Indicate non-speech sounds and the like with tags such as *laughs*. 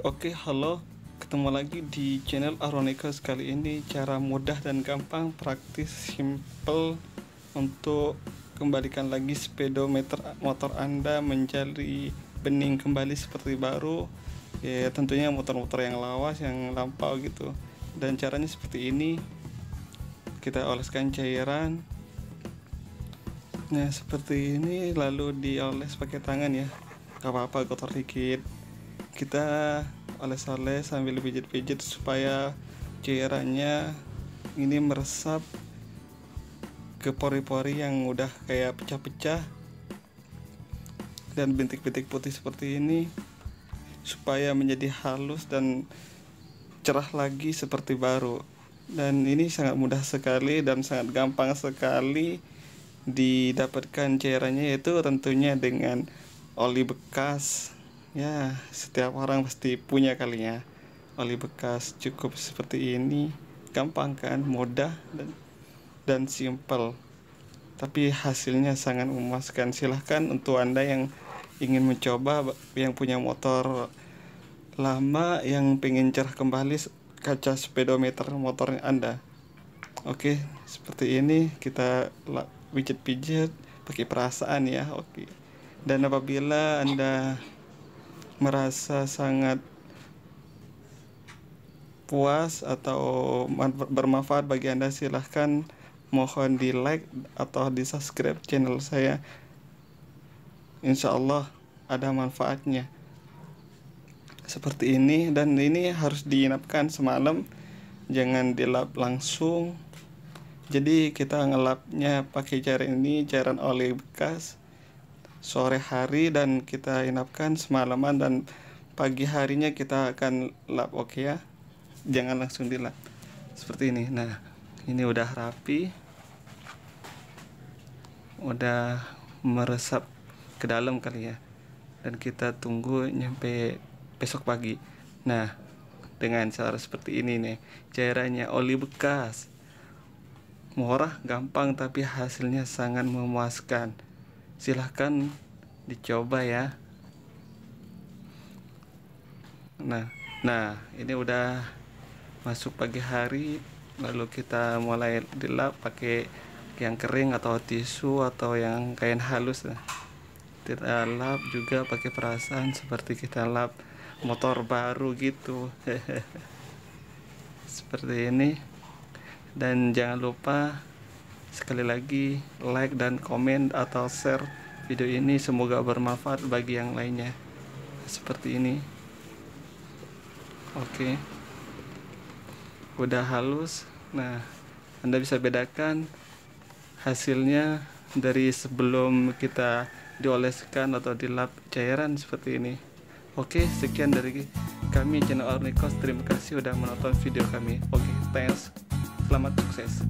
Oke, halo. Ketemu lagi di channel Aronikos kali ini cara mudah dan gampang, praktis, simple untuk kembalikan lagi speedometer motor Anda menjadi bening kembali seperti baru. Ya, tentunya motor-motor yang lawas, yang lampau gitu. Dan caranya seperti ini. Kita oleskan cairan. Nah, seperti ini lalu dioles pakai tangan ya. Gak apa-apa kotor dikit kita oles-oles sambil pijit-pijit supaya cairannya ini meresap ke pori-pori yang udah kayak pecah-pecah dan bintik-bintik putih seperti ini supaya menjadi halus dan cerah lagi seperti baru. Dan ini sangat mudah sekali dan sangat gampang sekali didapatkan cairannya yaitu tentunya dengan oli bekas ya setiap orang pasti punya kalinya oli bekas cukup seperti ini gampang kan mudah dan dan simple. Tapi hasilnya sangat memuaskan. Silahkan untuk anda yang ingin mencoba yang punya motor lama yang pengen cerah kembali kaca speedometer motor anda. Oke seperti ini kita pijit-pijit pakai perasaan ya. Oke. Dan apabila anda merasa sangat puas atau bermanfaat bagi Anda silahkan mohon di like atau di subscribe channel saya. Insya Allah ada manfaatnya. Seperti ini dan ini harus diinapkan semalam. Jangan dilap langsung. Jadi kita ngelapnya pakai cairan ini cairan oli bekas sore hari dan kita inapkan semalaman dan pagi harinya kita akan lap oke okay ya? Jangan langsung dilap. Seperti ini. Nah ini udah rapi. Udah meresap ke dalam kali ya. Dan kita tunggu nyampe besok pagi. Nah dengan cara seperti ini nih cairannya oli bekas. Murah gampang tapi hasilnya sangat memuaskan silahkan dicoba ya. Nah nah ini udah masuk pagi hari lalu kita mulai dilap pakai yang kering atau tisu atau yang kain halus. Kita lap juga pakai perasaan seperti kita lap motor baru gitu. *laughs* Seperti ini. Dan jangan lupa Sekali lagi, like dan komen atau share video ini semoga bermanfaat bagi yang lainnya. Seperti ini. Oke. Udah halus. Nah, Anda bisa bedakan hasilnya dari sebelum kita dioleskan atau dilap cairan seperti ini. Oke, sekian dari kami channel Ornikos. Terima kasih sudah menonton video kami. Oke, thanks. Selamat sukses.